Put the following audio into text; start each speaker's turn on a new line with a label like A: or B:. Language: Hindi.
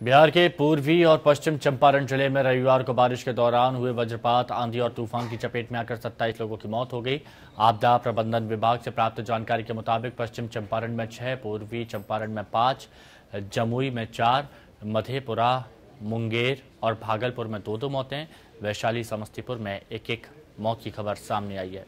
A: बिहार के पूर्वी और पश्चिम चंपारण ज़िले में रविवार को बारिश के दौरान हुए वज्रपात, आंधी और तूफ़ान की चपेट में आकर 27 लोगों की मौत हो गई। आपदा प्रबंधन विभाग से प्राप्त जानकारी के मुताबिक पश्चिम चंपारण में छह, पूर्वी चंपारण में पाँच, जमुई में चार, मधेपुरा, मुंगेर और भागलपुर में दो दो मौतें। वैशाली समस्तीपुर में एक एक मौत की खबर सामने आई है।